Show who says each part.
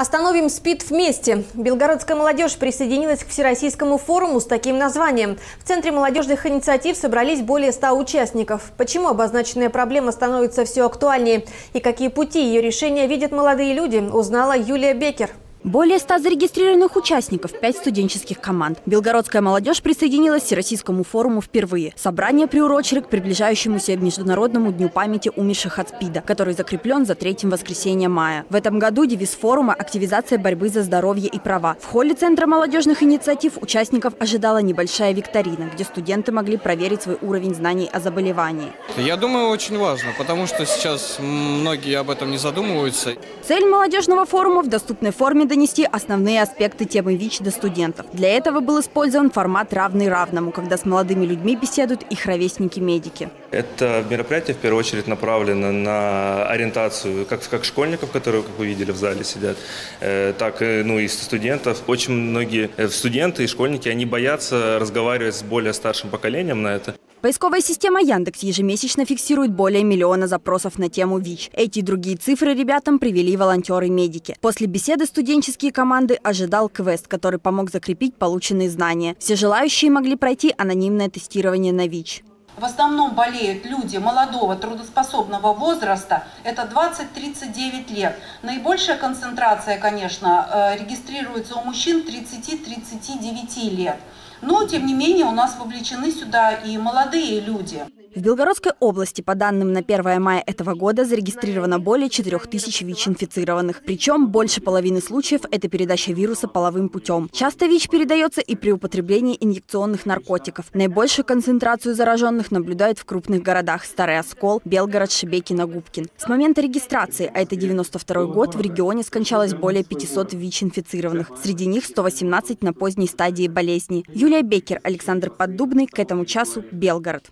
Speaker 1: Остановим СПИД вместе. Белгородская молодежь присоединилась к Всероссийскому форуму с таким названием. В Центре молодежных инициатив собрались более 100 участников. Почему обозначенная проблема становится все актуальнее и какие пути ее решения видят молодые люди, узнала Юлия Бекер.
Speaker 2: Более ста зарегистрированных участников, пять студенческих команд. Белгородская молодежь присоединилась к Всероссийскому форуму впервые. Собрание приурочили к приближающемуся Международному дню памяти умерших от СПИДа, который закреплен за третьим воскресенье мая. В этом году девиз форума – активизация борьбы за здоровье и права. В холле Центра молодежных инициатив участников ожидала небольшая викторина, где студенты могли проверить свой уровень знаний о заболевании.
Speaker 3: Я думаю, очень важно, потому что сейчас многие об этом не задумываются.
Speaker 2: Цель молодежного форума в доступной форме донести основные аспекты темы ВИЧ до студентов. Для этого был использован формат «равный равному», когда с молодыми людьми беседуют их ровесники-медики.
Speaker 4: Это мероприятие в первую очередь направлено на ориентацию как, как школьников, которые, как вы видели, в зале сидят, э, так ну, и студентов. Очень многие э, студенты и школьники, они боятся разговаривать с более старшим поколением на это.
Speaker 2: Поисковая система Яндекс ежемесячно фиксирует более миллиона запросов на тему ВИЧ. Эти и другие цифры ребятам привели волонтеры-медики. После беседы студенческие команды ожидал квест, который помог закрепить полученные знания. Все желающие могли пройти анонимное тестирование на ВИЧ.
Speaker 5: В основном болеют люди молодого трудоспособного возраста, это 20-39 лет. Наибольшая концентрация, конечно, э, регистрируется у мужчин 30-39 лет. Но, тем не менее, у нас вовлечены сюда и молодые люди.
Speaker 2: В Белгородской области, по данным на 1 мая этого года, зарегистрировано более 4000 ВИЧ-инфицированных. Причем больше половины случаев – это передача вируса половым путем. Часто ВИЧ передается и при употреблении инъекционных наркотиков. Наибольшую концентрацию зараженных наблюдают в крупных городах – Старый Оскол, Белгород, Шебекино, Губкин. С момента регистрации, а это 92 год, в регионе скончалось более 500 ВИЧ-инфицированных. Среди них 118 на поздней стадии болезни. Юлия Бекер, Александр Поддубный. К этому часу Белгород.